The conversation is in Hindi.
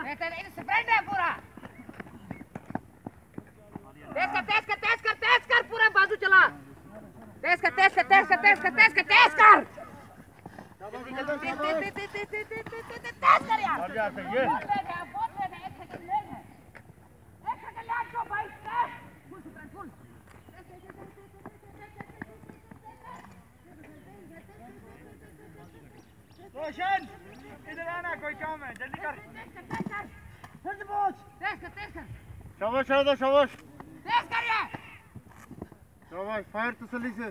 बेहतर इन स्प्रेड है पूरा। तेज कर तेज कर तेज कर तेज कर पूरा बाजू चला। तेज कर तेज कर तेज कर तेज कर तेज कर तेज कर। तेज कर यार। रोशन इधर आना कोई काम है जल्दी कर जल्दी पहुंच तेज कर तेज कर शाबाश शाबाश शाबाश तेज कर यार शाबाश फायर तसल्ली से